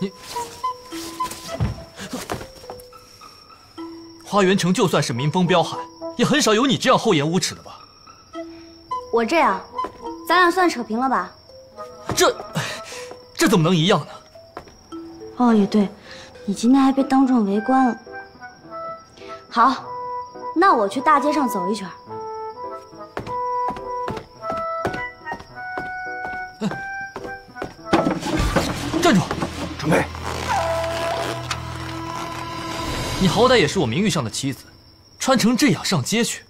你，花园城就算是民风彪悍，也很少有你这样厚颜无耻的吧？我这样，咱俩算扯平了吧？这，这怎么能一样呢？哦，也对，你今天还被当众围观了。好，那我去大街上走一圈。站住！准备。你好歹也是我名誉上的妻子，穿成这样上街去，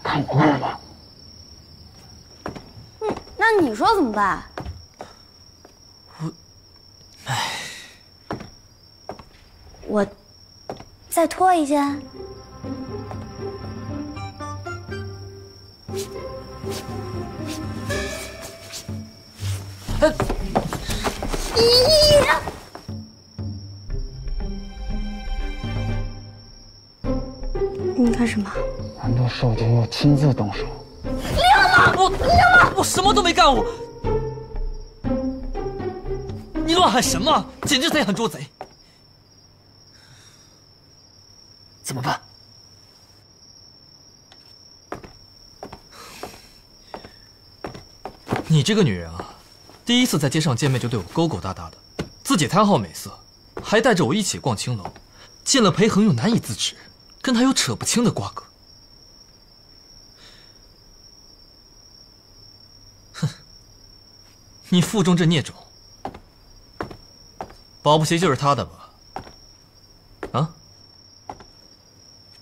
看惯了吗？嗯，那你说怎么办？我，唉，我再脱一你干什么？难道少君要亲自动手？流氓！我流氓！我什么都没干，我……你乱喊什么？简直贼喊捉贼！怎么办？你这个女人啊！第一次在街上见面就对我勾勾搭搭的，自己贪好美色，还带着我一起逛青楼，见了裴恒又难以自持，跟他有扯不清的瓜葛。哼，你腹中这孽种，保不齐就是他的吧？啊？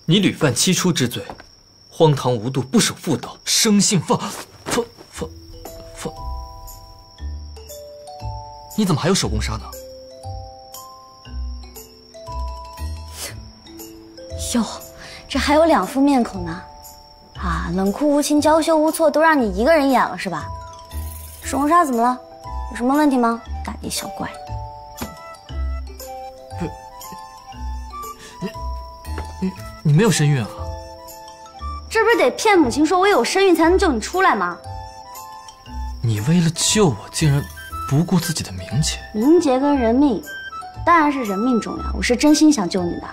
你屡犯七出之罪，荒唐无度，不守妇道，生性放放。你怎么还有手工纱呢？哟，这还有两副面孔呢！啊，冷酷无情、娇羞无措，都让你一个人演了是吧？手工纱怎么了？有什么问题吗？大惊小怪。不，你你你没有身孕啊？这不是得骗母亲说我有身孕才能救你出来吗？你为了救我，竟然……不顾自己的名节，名节跟人命，当然是人命重要。我是真心想救你的。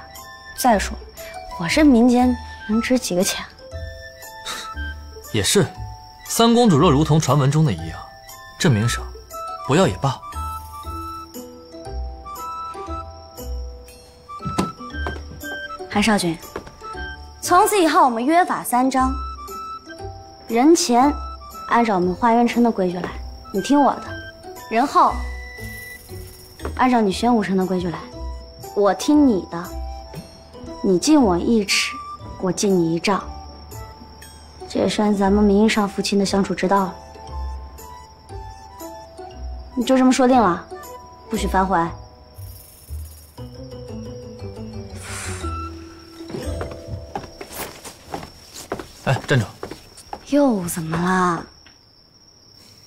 再说了，我这民间能值几个钱？也是，三公主若如同传闻中的一样，这名声不要也罢。韩少君，从此以后我们约法三章：人前按照我们花园城的规矩来，你听我的。人后，按照你玄武城的规矩来，我听你的，你敬我一尺，我敬你一丈，这也算咱们名义上夫妻的相处之道了。你就这么说定了，不许反悔。哎，站住！又怎么了？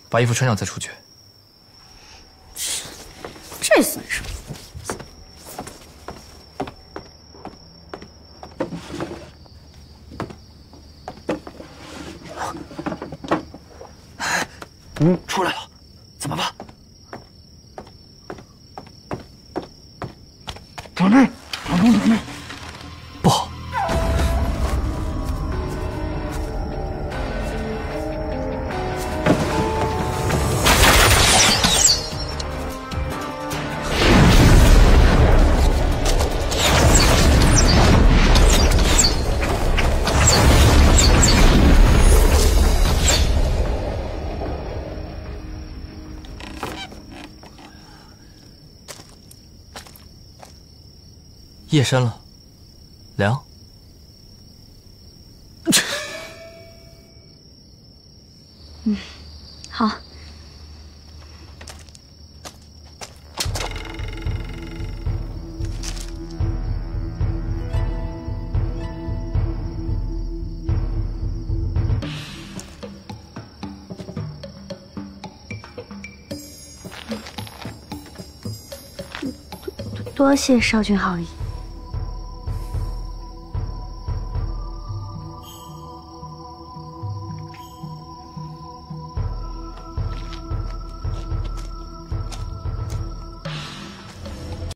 把衣服穿上再出去。这算什么？嗯，出来了，怎么办？准备，老公准备。夜深了，凉。嗯，好。多谢少君好意。